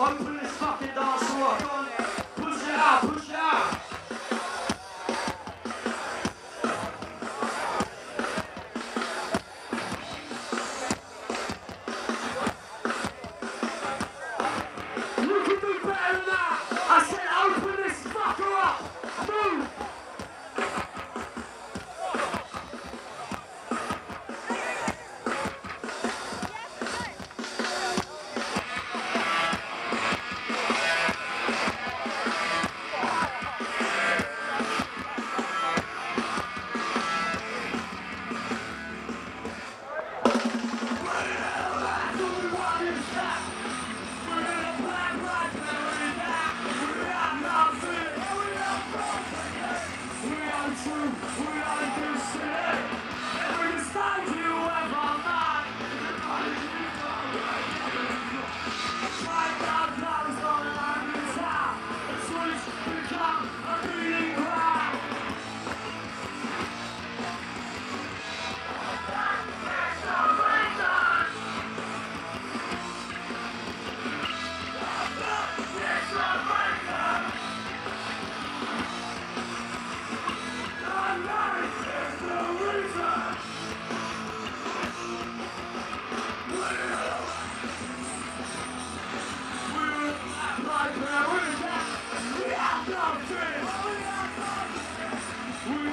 Open this fucking door.